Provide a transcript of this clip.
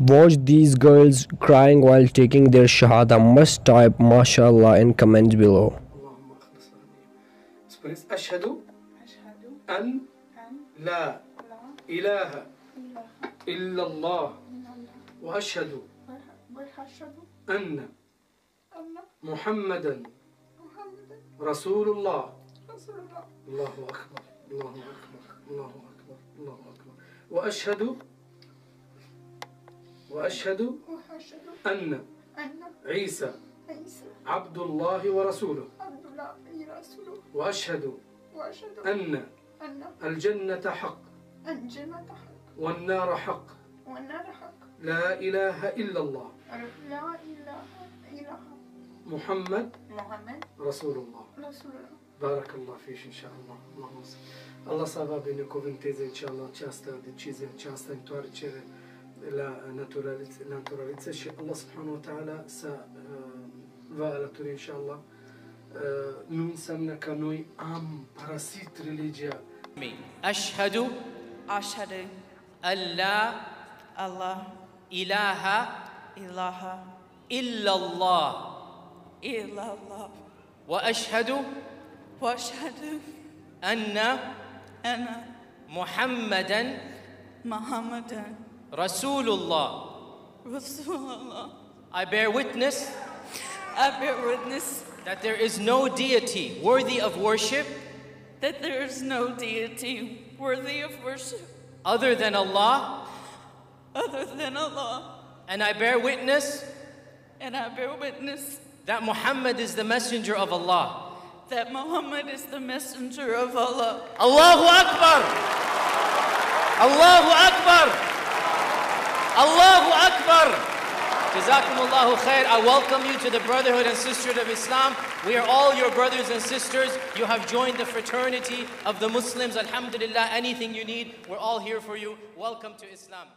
Watch these girls crying while taking their shahada. Must type mashallah in comments below. اللهم اخلص لي. Spritz. أشهد أشهد أن أن لا لا إله إله إلا الله إلا الله وأشهد وأشهد أن أن محمدا محمدا رسول الله رسول الله الله أكبر الله أكبر الله أكبر الله أكبر وأشهد وأشهد أن عيسى عبد الله ورسوله. وأشهد أن الجنة حق والنار حق. لا إله إلا الله. محمد رسول الله. بارك الله فيك إن شاء الله. اللهم صل. Allah să vă binecuvânteze, inshallah, această decizie, această întoarcere la și Allah subhanahu wa ta'ala să uh, vă alături, inshallah. Uh, nu înseamnă că noi am parasit religia. أشهد أشهد أن لا الله إله إله إلا الله إلا الله وأشهد وأشهد أن أن محمدا محمدا Rasulullah. Rasulullah. I bear witness. I bear witness. That there is no deity worthy of worship. That there is no deity worthy of worship. Other than Allah. Other than Allah. And I bear witness. And I bear witness. That Muhammad is the messenger of Allah. That Muhammad is the messenger of Allah. Allahu Akbar! Allahu Akbar! Allahu Akbar Jazakumullahu khair. I welcome you to the brotherhood and sisterhood of Islam. We are all your brothers and sisters. You have joined the fraternity of the Muslims. Alhamdulillah, anything you need, we're all here for you. Welcome to Islam.